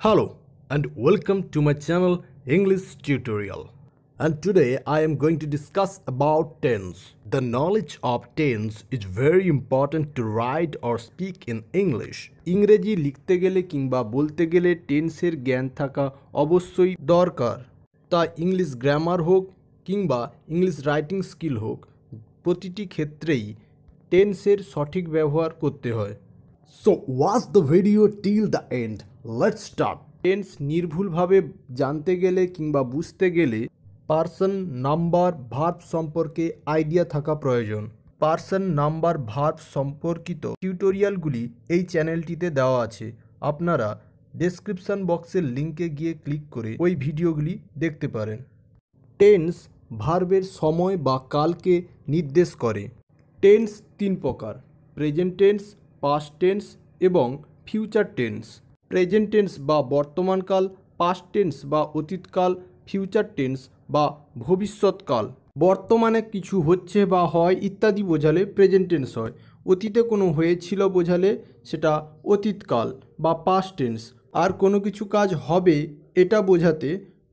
Hello and welcome to my channel English Tutorial. And today I am going to discuss about tense. The knowledge of tense is very important to write or speak in English. ইংরেজি লিখতে গেলে কিংবা বলতে গেলে টেন্সের জ্ঞান থাকা অবশ্যই দরকার তা ইংলিশ গ্রামার হোক কিংবা ইংলিশ রাইটিং স্কিল হোক প্রতিটি ক্ষেত্রেই টেন্সের সঠিক ব্যবহার করতে হয় so watch the video till the end let's start tense নির্ভুলভাবে জানতে গেলে কিংবা বুঝতে গেলে পার্সন নাম্বার ভার্ব সম্পর্কে আইডিয়া থাকা প্রয়োজন। পার্সন নাম্বার ভার্ব সম্পর্কিত টিউটোরিয়ালগুলি এই চ্যানেলটিতে দেওয়া আছে। আপনারা ডেসক্রিপশন বক্সের লিঙ্কে গিয়ে ক্লিক করে ওই ভিডিওগুলি দেখতে পারেন। টেন্স ভার্বের সময় বা কালকে নির্দেশ করে। টেন্স তিন প্রকার। প্রেজেন্ট টেন্স পাস্ট টেন্স এবং ফিউচার টেন্স প্রেজেন্ট টেন্স বা বর্তমানকাল পাস্ট টেন্স বা অতীতকাল ফিউচার টেন্স বা ভবিষ্যৎকাল বর্তমানে কিছু হচ্ছে বা হয় ইত্যাদি বোঝালে প্রেজেন্ট টেন্স হয়। অতীতে কোনো হয়েছিল বোঝালে সেটা অতীতকাল বা পাস্ট টেন্স আর কোনো কিছু কাজ হবে এটা বোঝাতে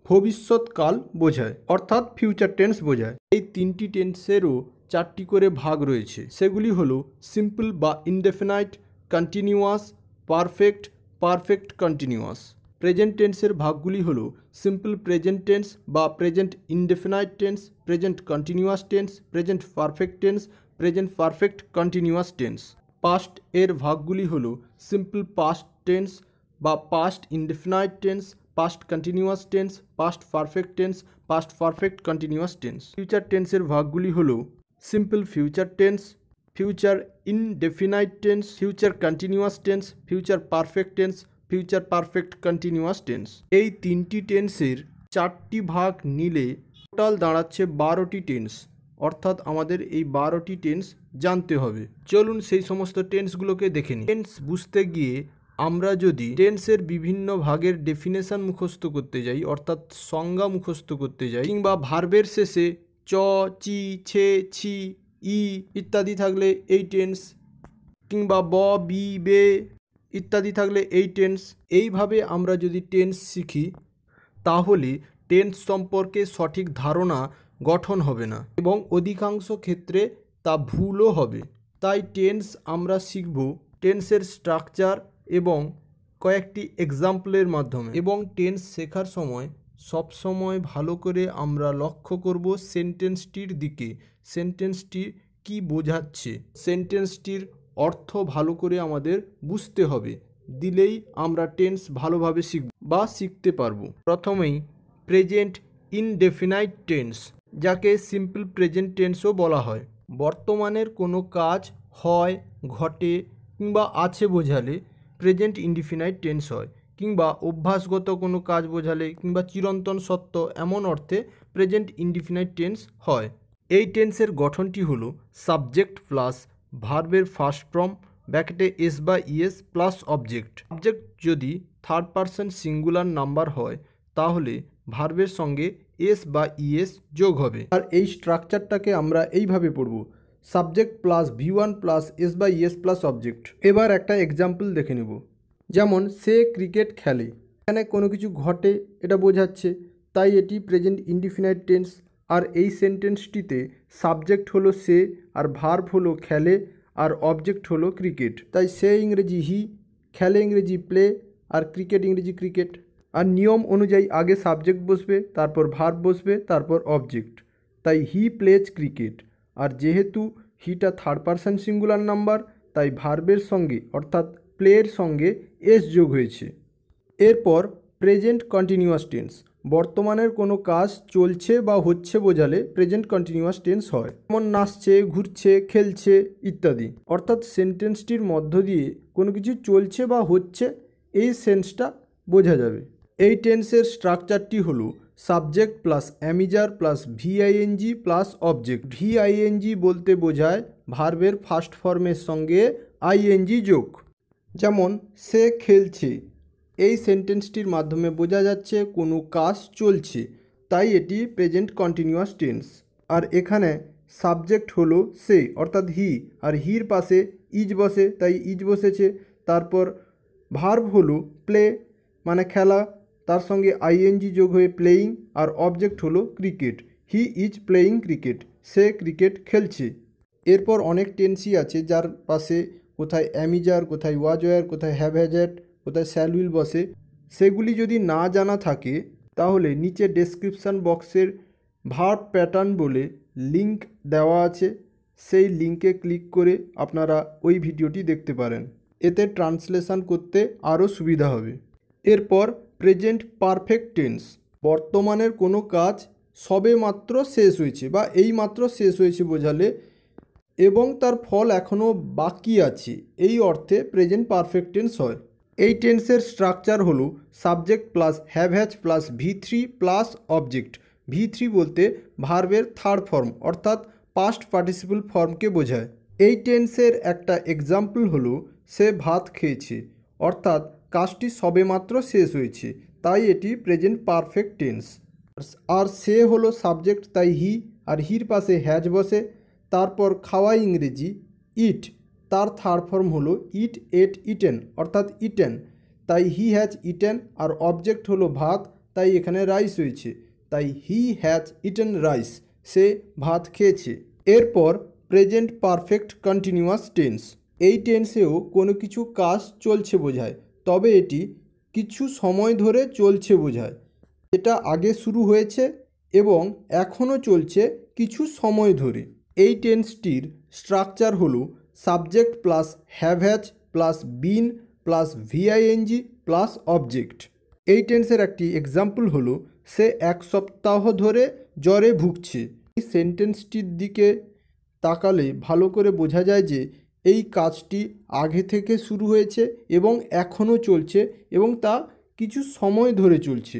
ভবিষ্যৎকাল বোঝায়, অর্থাৎ ফিউচার টেন্স বোঝায়। এই তিনটি টেন্সেরও চারটি করে ভাগ রয়েছে। সেগুলি হলো সিম্পল বা indefinite continuous perfect perfect continuous present টেন্সের ভাগগুলি হলো সিম্পল প্রেজেন্ট টেন্স বা present indefinite tense present continuous tense present perfect tense present perfect continuous tense past এর ভাগগুলি হলো সিম্পল পাস্ট টেন্স বা past indefinite tense past continuous tense past perfect tense past perfect continuous tense future টেন্সের ভাগগুলি হলো simple future tense future indefinite tense future continuous tense future perfect tense future perfect continuous tense এই তিনটি টেন্সের চারটি ভাগ নিলে টোটাল দাঁড়াচ্ছে বারোটি টেন্স অর্থাৎ আমাদের এই বারোটি টেন্স জানতে হবে। চলুন সেই সমস্ত টেন্সগুলোকে দেখে নিই। টেন্স বুঝতে গিয়ে আমরা যদি টেন্সের বিভিন্ন ভাগের ডেফিনেশন মুখস্থ করতে যাই, অর্থাৎ সংজ্ঞা মুখস্থ করতে যাই, কিংবা ভার্বের শেষে চ, চি, ছে, ছি ই ইত্যাদি থাকলে এই টেন্স কিংবা ব, বি, বে ইত্যাদি থাকলে এই টেন্স এইভাবে আমরা যদি টেন্স শিখি, তাহলে টেন্স সম্পর্কে সঠিক ধারণা গঠন হবে না এবং অধিকাংশ ক্ষেত্রে তা ভুলও হবে। তাই টেন্স আমরা শিখব টেন্সের স্ট্রাকচার এবং কয়েকটি এক্সাম্পলের মাধ্যমে এবং টেন্স শেখার সময় সবসময় ভালো করে আমরা লক্ষ্য করব সেন্টেন্সটির দিকে সেন্টেন্সটি কি বোঝাচ্ছে? সেন্টেন্সটির অর্থ ভালো করে আমাদের বুঝতে হবে। দিলেই আমরা টেন্স ভালোভাবে শিখব বা শিখতে পারব। প্রথমেই প্রেজেন্ট ইনডেফিনাইট টেন্স, যাকে সিম্পল প্রেজেন্ট টেন্সও বলা হয়। বর্তমানের কোনো কাজ হয়, ঘটে কিংবা আছে বোঝালে প্রেজেন্ট ইনডিফিনাইট টেন্স হয়, কিংবা অভ্যাসগত কোনো কাজ বোঝালে কিংবা চিরন্তন সত্য এমন অর্থে প্রেজেন্ট ইনডিফিনাইট টেন্স হয়। এই টেন্সের গঠনটি হল সাবজেক্ট প্লাস ভার্বের ফার্স্ট ফর্ম ব্যাকেটে এস বা ইএস প্লাস অবজেক্ট। অবজেক্ট যদি থার্ড পারসন সিঙ্গুলার নাম্বার হয়, তাহলে ভার্বের সঙ্গে এস বা ইএস যোগ হবে। আর এই স্ট্রাকচারটাকে আমরা এইভাবে পড়ব, subject plus V one plus s বা ইএস প্লাস অবজেক্ট। এবার একটা এক্সাম্পল দেখে নেব, যেমন সে ক্রিকেট খেলে। এখানে কোনো কিছু ঘটে, এটা বোঝাচ্ছে, তাই এটি প্রেজেন্ট ইন্ডিফিনাইট টেন্স আর এই সেন্টেন্সটিতে সাবজেক্ট হলো সে আর ভার্ব হলো খেলে আর অবজেক্ট হলো ক্রিকেট তাই সে ইংরেজি হি খেলে ইংরেজি প্লে আর ক্রিকেট ইংরেজি ক্রিকেট আর নিয়ম অনুযায়ী আগে সাবজেক্ট বসবে, তারপর ভার্ব বসবে, তারপর অবজেক্ট তাই হি প্লেজ ক্রিকেট আর যেহেতু হিটা থার্ড পারসন সিঙ্গুলার নাম্বার তাই ভার্বের সঙ্গে, অর্থাৎ প্লেয়ের সঙ্গে এস যোগ হয়েছে। এরপর প্রেজেন্ট কন্টিনিউয়াস টেন্স বর্তমানের কোনো কাজ চলছে বা হচ্ছে বোঝালে প্রেজেন্ট কন্টিনিউয়াস টেন্স হয়। যেমন নাচছে, ঘুরছে, খেলছে ইত্যাদি। অর্থাৎ সেন্টেন্সটির মধ্য দিয়ে কোনো কিছু চলছে বা হচ্ছে এই সেন্সটা বোঝা যাবে। এই টেন্সের স্ট্রাকচারটি হলো subject plus am is are plus V I N G plus object V I N G বলতে বোঝায় ভার্বের ফার্স্ট ফর্মের সঙ্গে আইএনজি যোগ। যেমন সে খেলছে এই সেন্টেন্সটির মাধ্যমে বোঝা যাচ্ছে কোনো কাজ চলছে, তাই এটি প্রেজেন্ট কন্টিনিউয়াস টেন্স। আর এখানে সাবজেক্ট হলো সে, অর্থাৎ হি, আর হির পাশে ইজ বসে, তাই ইজ বসেছে। তারপর ভার্ব হলো প্লে মানে খেলা, তার সঙ্গে আইএনজি যোগ হয়ে প্লেয়িং, আর অবজেক্ট হলো cricket. He is playing cricket, say cricket খেলছে। এরপর অনেক টেন্সই আছে যার পাশে কোথায় অ্যামিজার, কোথায় ওয়াজয়ার কোথায় হ্যাভ হ্যাজেট কোথায় স্যালউইল বসে? সেগুলি যদি না জানা থাকে, তাহলে নিচে ডেসক্রিপশান বক্সের ভার্ব প্যাটার্ন বলে লিংক দেওয়া আছে। সেই লিংকে ক্লিক করে আপনারা ওই ভিডিওটি দেখতে পারেন। এতে ট্রান্সলেশন করতে আরও সুবিধা হবে। এরপর প্রেজেন্ট পারফেক্ট টেন্স বর্তমানের কোনো কাজ সবে মাত্র শেষ হয়েছে বা এই মাত্র শেষ হয়েছে বোঝালে এবং তার ফল এখনও বাকি আছে। এই অর্থে প্রেজেন্ট পারফেক্ট টেন্স হয়। এই টেন্সের স্ট্রাকচার হলো subject plus have has plus V three plus object. V three বলতে ভার্বের থার্ড ফর্ম, অর্থাৎ পাস্ট পার্টিসিপল ফর্মকে বোঝায়। এই টেন্সের একটা এক্সাম্পল হলো সে ভাত খেয়েছে, অর্থাৎ কাজটি সবেমাত্র শেষ হয়েছে, তাই এটি প্রেজেন্ট পারফেক্ট টেন্স আর সে হলো সাবজেক্ট তাই হি আর হির পাশে হ্যাজ বসে, তারপর খাওয়া ইংরেজি ইট তার থার্ড ফর্ম হলো ইট এট ইটেন অর্থাৎ ইটেন তাই হি হ্যাজ ইটেন আর অবজেক্ট হলো ভাত, তাই এখানে রাইস হয়েছে। তাই হি হ্যাজ ইটেন রাইস সে ভাত খেয়েছে। এরপর প্রেজেন্ট পারফেক্ট কন্টিনিউয়াস টেন্স এই টেন্সেও কোনো কিছু কাজ চলছে বোঝায়, তবে এটি কিছু সময় ধরে চলছে বোঝায়। এটা আগে শুরু হয়েছে এবং এখনও চলছে কিছু সময় ধরে। এই টেন্সটির স্ট্রাকচার হলো subject plus have has plus been plus V I N G plus object এই টেন্সের একটি এক্সাম্পল হলো, সে এক সপ্তাহ ধরে জ্বরে ভুগছে। এই সেন্টেন্সটির দিকে তাকালে ভালো করে বোঝা যায় যে, এই কাজটি আগে থেকে শুরু হয়েছে এবং এখনও চলছে এবং তা কিছু সময় ধরে চলছে।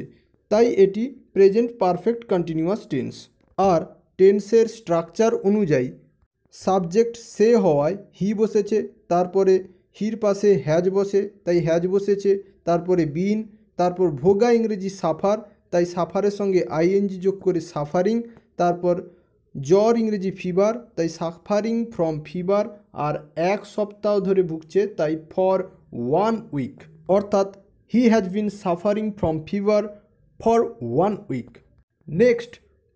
তাই এটি প্রেজেন্ট পারফেক্ট কন্টিনিউয়াস টেন্স আর টেন্সের স্ট্রাকচার অনুযায়ী সাবজেক্ট সে হওয়ায় হি বসেছে, তারপরে হির পাশে হ্যাজ বসে, তাই হ্যাজ বসেছে, তারপরে বিন, তারপর ভোগা ইংরেজি সাফার, তাই সাফারের সঙ্গে আইএনজি যোগ করে সাফারিং, তারপর জ্বর ইংরেজি ফিভার, তাই সাফারিং ফ্রম ফিভার, আর এক সপ্তাহ ধরে ভুগছে, তাই ফর ওয়ান উইক। অর্থাৎ he has been suffering from fever for one week. Next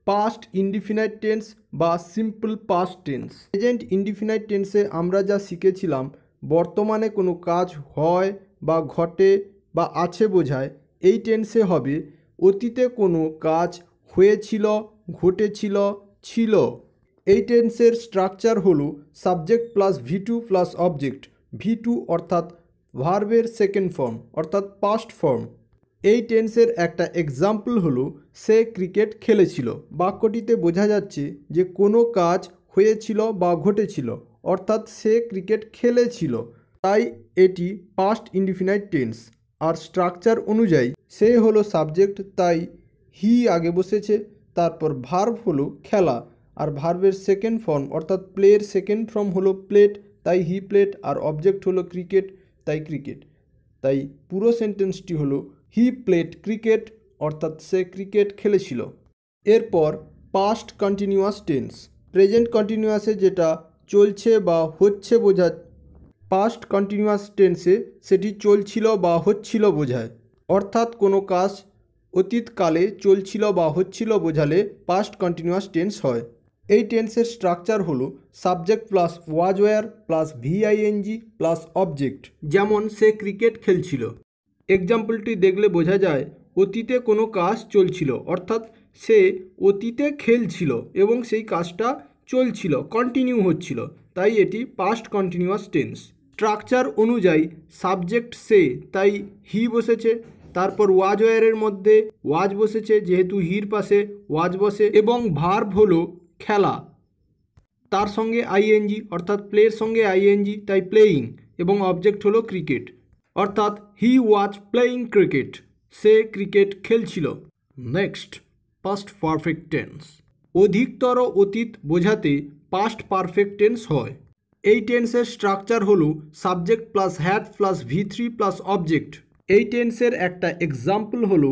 past indefinite tense বা simple past tense present indefinite টেন্সে আমরা যা শিখেছিলাম, বর্তমানে কোনো কাজ হয় বা ঘটে বা আছে বোঝায়, এই টেন্সে হবে, অতীতে কোনো কাজ হয়েছিল, ঘটেছিল, ছিল। এই টেন্সের স্ট্রাকচার হলো subject plus V two plus object V two অর্থাৎ ভার্বের সেকেন্ড ফর্ম অর্থাৎ পাস্ট ফর্ম এই টেন্সের একটা এক্সাম্পল হলো, সে ক্রিকেট খেলেছিল। বাক্যটিতে বোঝা যাচ্ছে যে কোনো কাজ হয়েছিল বা ঘটেছিল, অর্থাৎ সে ক্রিকেট খেলেছিল। তাই এটি পাস্ট ইন্ডিফিনাইট টেন্স আর স্ট্রাকচার অনুযায়ী, সে হলো সাবজেক্ট তাই হি আগে বসেছে, তারপর ভার্ভ হলো খেলা। আর ভার্ভের সেকেন্ড ফর্ম অর্থাৎ প্লের সেকেন্ড ফর্ম হলো প্লেট তাই হি প্লেট আর অবজেক্ট হলো ক্রিকেট তাই ক্রিকেট তাই পুরো সেন্টেন্সটি হলো হি প্লেট ক্রিকেট, অর্থাৎ সে ক্রিকেট খেলেছিল। এরপর পাস্ট কন্টিনিউয়াস টেন্স প্রেজেন্ট কন্টিনিউয়াসে যেটা চলছে বা হচ্ছে বোঝা পাস্ট কন্টিনিউয়াস টেন্সে সেটি চলছিল বা হচ্ছিল বোঝায়। অর্থাৎ কোনো কাজ অতীতকালে চলছিল বা হচ্ছিল বোঝালে পাস্ট কন্টিনিউয়াস টেন্স হয়। এই টেন্সের স্ট্রাকচার হলো subject plus was were plus V I N G plus object যেমন সে ক্রিকেট খেলছিল। এক্সাম্পলটি দেখলে বোঝা যায়, অতীতে কোনো কাজ চলছিল, অর্থাৎ সে অতীতে খেলছিল এবং সেই কাজটা চলছিল কন্টিনিউ হচ্ছিল। তাই এটি পাস্ট কন্টিনিউয়াস টেন্স স্ট্রাকচার অনুযায়ী সাবজেক্ট সে, তাই হি বসেছে, তারপর ওয়াজ ওয়ারের মধ্যে ওয়াজ বসেছে, যেহেতু হির পাশে ওয়াজ বসে, এবং ভার্ব হলো খেলা। তার সঙ্গে আইএনজি অর্থাৎ প্লের সঙ্গে আইএনজি তাই প্লেয়িং এবং অবজেক্ট হলো ক্রিকেট অর্থাৎ হি ওয়াজ প্লেয়িং ক্রিকেট সে ক্রিকেট খেলছিল। নেক্সট পাস্ট পারফেক্ট টেন্স অধিকতর অতীত বোঝাতে পাস্ট পারফেক্ট টেন্স হয়। এই টেন্সের স্ট্রাকচার হল subject plus had plus V three plus object এই টেন্সের একটা এক্সাম্পল হলো,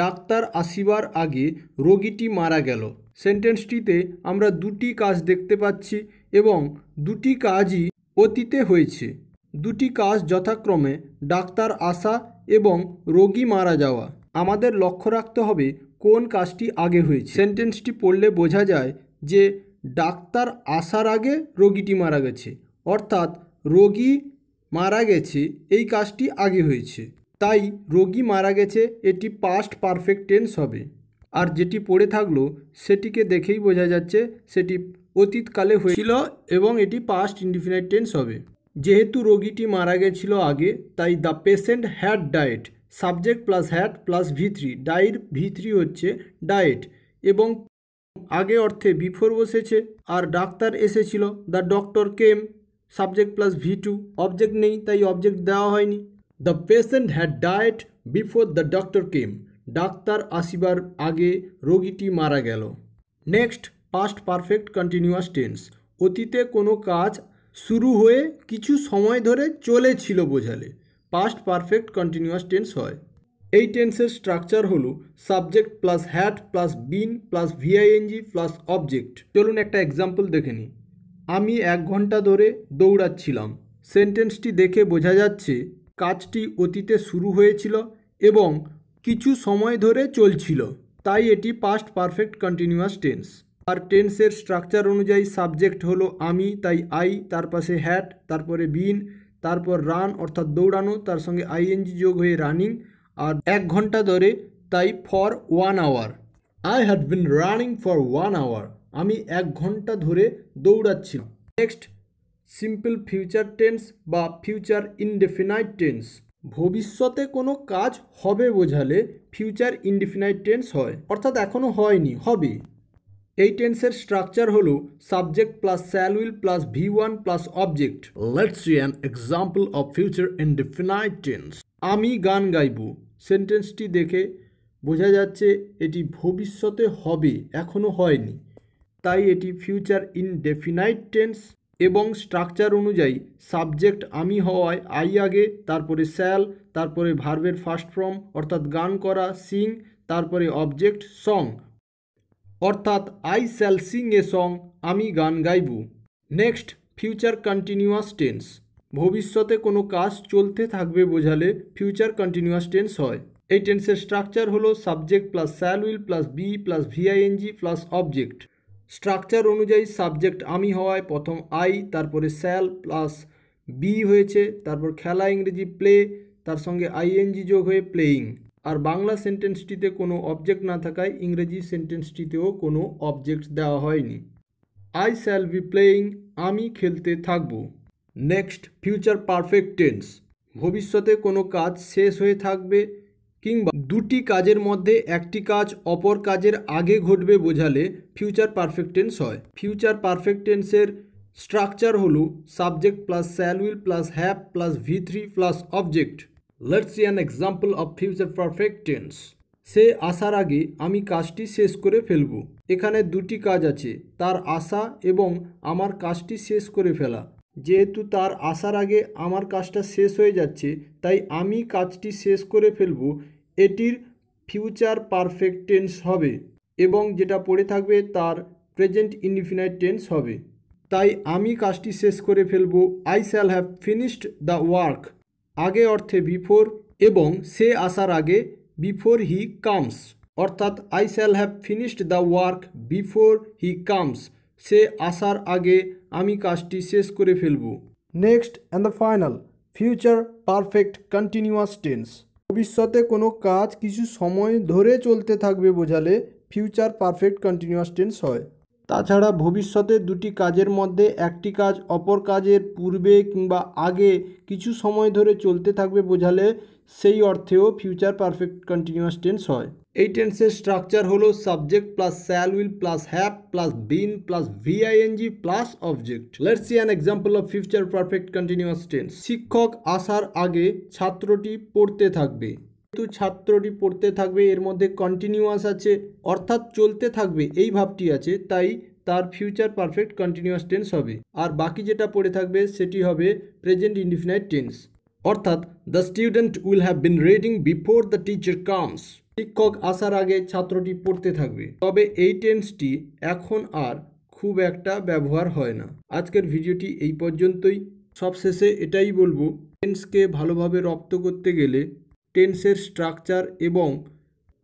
ডাক্তার আসিবার আগে রোগীটি মারা গেল। সেন্টেন্সটিতে আমরা দুটি কাজ দেখতে পাচ্ছি এবং দুটি কাজই অতীতে হয়েছে। দুটি কাজ যথাক্রমে ডাক্তার আসা এবং রোগী মারা যাওয়া। আমাদের লক্ষ্য রাখতে হবে কোন কাজটি আগে হয়েছে। সেন্টেন্সটি পড়লে বোঝা যায় যে ডাক্তার আসার আগে রোগীটি মারা গেছে, অর্থাৎ রোগী মারা গেছে, এই কাজটি আগে হয়েছে। তাই রোগী মারা গেছে, এটি পাস্ট পারফেক্ট টেন্স হবে। আর যেটি পড়ে থাকল, সেটিকে দেখেই বোঝা যাচ্ছে, সেটি অতীতকালে হয়েছিল এবং এটি পাস্ট ইনডিফিনাইট টেন্স হবে। যেহেতু রোগীটি মারা গেছিল আগে, তাই the patient had died, subject plus had plus V three Dyer V three হচ্ছে ডায়েট এবং আগে অর্থে বিফোর বসেছে আর ডাক্তার এসেছিল, the doctor came, subject plus V two object নেই তাই অবজেক্ট দেওয়া হয়নি। The patient had died before the doctor came, doctor আসিবার আগে রোগীটি মারা গেল। Next, past perfect continuous tense, অতীতে কোনো কাজ শুরু হয়ে কিছু সময় ধরে চলেছিল বোঝালে। পাস্ট পারফেক্ট কন্টিনিউয়াস টেন্স হয়। এই টেন্সের স্ট্রাকচার হলো subject plus had plus been plus V I N G plus object. চলুন একটা এক্সাম্পল দেখে নিই। আমি এক ঘণ্টা ধরে দৌড়াচ্ছিলাম। সেন্টেন্সটি দেখে বোঝা যাচ্ছে কাজটি অতীতে শুরু হয়েছিল এবং কিছু সময় ধরে চলছিল। তাই এটি পাস্ট পারফেক্ট কন্টিনিউয়াস টেন্স আর টেন্সের স্ট্রাকচার অনুযায়ী সাবজেক্ট হলো আমি, তাই আই, তার পাশে হ্যাট, তারপরে বিন, তারপর রান, অর্থাৎ দৌড়ানো, তার সঙ্গে আইএনজি যোগ হয়ে রানিং, আর এক ঘণ্টা ধরে, তাই for one hour. I had been running for one hour. আমি এক ঘণ্টা ধরে দৌড়াচ্ছিলাম। নেক্সট, সিম্পল ফিউচার টেন্স বা ফিউচার ইনডেফিনাইট টেন্স। ভবিষ্যতে কোনো কাজ হবে বোঝালে ফিউচার ইনডেফিনাইট টেন্স হয়। অর্থাৎ এখনও হয়নি, হবে। এই টেন্সের স্ট্রাকচার হলো subject plus shall will plus V one plus object. Let's see an example of future indefinite tense. আমি গান গাইব। সেন্টেন্সটি দেখে বোঝা যাচ্ছে এটি ভবিষ্যতে হবে এখনও হয়নি। তাই এটি ফিউচার ইনডেফিনাইট টেন্স এবং স্ট্রাকচার অনুযায়ী সাবজেক্ট আমি হওয়ায় আই আগে, তারপরে স্যাল, তারপরে ভার্বের ফার্স্ট ফর্ম, অর্থাৎ গান করা, সিং, তারপরে অবজেক্ট, সং। অর্থাৎ I shall sing a song আমি গান গাইব। Next, future continuous tense. ভবিষ্যতে কোনো কাজ চলতে থাকবে বোঝালে ফিউচার কন্টিনিউয়াস টেন্স হয়। এই টেন্সের স্ট্রাকচার হলো subject plus shall will plus be plus V I N G plus object. Structure অনুযায়ী সাবজেক্ট আমি হওয়ায় প্রথম আই, তারপরে স্যাল প্লাস বি হয়েছে, তারপর খেলা ইংরেজি প্লে, তার সঙ্গে আইএনজি যোগ হয়ে প্লেয়িং। আর বাংলা সেন্টেন্সটিতে কোনো অবজেক্ট না থাকায় ইংরেজি সেন্টেন্সটিতেও কোনো অবজেক্ট দেওয়া হয়নি। আই শ্যাল বি প্লেয়িং আমি খেলতে থাকব। নেক্সট ফিউচার পারফেক্ট টেন্স ভবিষ্যতে কোনো কাজ শেষ হয়ে থাকবে কিংবা দুটি কাজের মধ্যে একটি কাজ অপর কাজের আগে ঘটবে বোঝালে ফিউচার পারফেক্ট টেন্স হয়। ফিউচার পারফেক্ট টেন্সের স্ট্রাকচার হলো subject plus shall will plus have plus V three plus object See an example of future perfect tense. সে আসার আগে আমি কাজটি শেষ করে ফেলব। এখানে দুটি কাজ আছে, তার আসা এবং আমার কাজটি শেষ করে ফেলা। যেহেতু তার আসার আগে আমার কাজটা শেষ হয়ে যাচ্ছে, তাই আমি কাজটি শেষ করে ফেলব। এটির ফিউচার পারফেক্ট টেন্স হবে এবং যেটা পড়ে থাকবে তার প্রেজেন্ট ইনডিফিনাইট টেন্স হবে। তাই আমি কাজটি শেষ করে ফেলব। I shall have finished the work আগে অর্থে বিফোর এবং সে আসার আগে বিফোর হি কামস, অর্থাৎ I shall have finished the work before he comes, সে আসার আগে আমি কাজটি শেষ করে ফেলব। Next and the final, future perfect continuous tense. ভবিষ্যতে কোনো কাজ কিছু সময় ধরে চলতে থাকবে বোঝালে ফিউচার পারফেক্ট কন্টিনিউয়াস টেন্স হয়। তাছাড়া ভবিষ্যতে দুটি কাজের মধ্যে একটি কাজ অপর কাজের পূর্বে কিংবা আগে কিছু সময় ধরে চলতে থাকবে বোঝালে সেই অর্থেও ফিউচার পারফেক্ট কন্টিনিউয়াস টেন্স হয়। এই টেন্সের স্ট্রাকচার হলো subject plus shall will plus have plus been plus V I N G plus object let's see an example of future perfect continuous tense শিক্ষক আসার আগে ছাত্রটি পড়তে থাকবে। যেহেতু ছাত্রটি পড়তে থাকবে, এর মধ্যে কন্টিনিউয়াস আছে, অর্থাৎ চলতে থাকবে, এই ভাবটি আছে, তাই তার ফিউচার পারফেক্ট কন্টিনিউয়াস টেন্স হবে। আর বাকি যেটা পড়ে থাকবে, সেটি হবে প্রেজেন্ট ইন্ডিফিনাইট টেন্স অর্থাৎ the student will have been reading before the teacher comes শিক্ষক আসার আগে ছাত্রটি পড়তে থাকবে। তবে এই টেন্সটি এখন আর খুব একটা ব্যবহার হয় না। আজকের ভিডিওটি এই পর্যন্তই। সবশেষে এটাই বলব টেন্সকে ভালোভাবে রপ্ত করতে গেলে টেন্সের স্ট্রাকচার এবং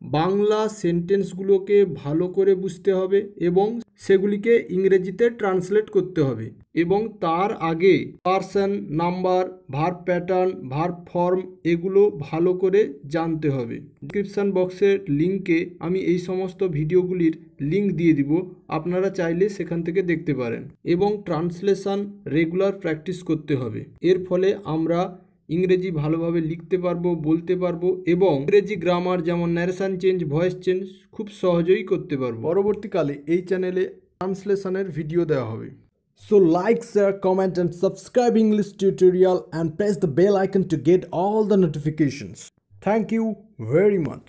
বাংলা সেন্টেন্সগুলোকে ভালো করে বুঝতে হবে এবং সেগুলিকে ইংরেজিতে ট্রান্সলেট করতে হবে এবং তার আগে person, number, verb pattern, verb form এগুলো ভালো করে জানতে হবে। ডিসক্রিপশান বক্সের লিঙ্কে আমি এই সমস্ত ভিডিওগুলির লিঙ্ক দিয়ে দিব, আপনারা চাইলে সেখান থেকে দেখতে পারেন এবং ট্রান্সলেশন রেগুলার প্র্যাকটিস করতে হবে। এর ফলে আমরা ইংরেজি ভালোভাবে লিখতে পারব, বলতে পারব এবং ইংরেজি গ্রামার যেমন ন্যারেশান চেঞ্জ ভয়েস চেঞ্জ খুব সহজেই করতে পারব। পরবর্তীকালে এই চ্যানেলে ট্রান্সলেশনের ভিডিও দেওয়া হবে। So like share comment and subscribe English tutorial and press the bell icon to get all the notifications thank you very much